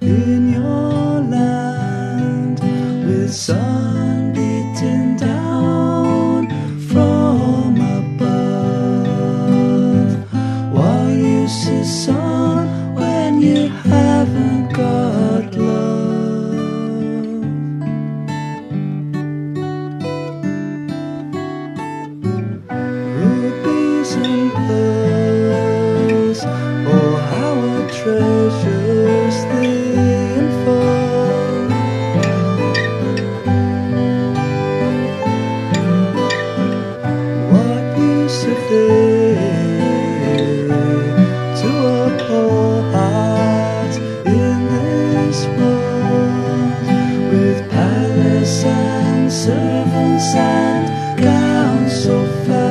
in your land with sun beating down from above. why use is song when you have? and down so far.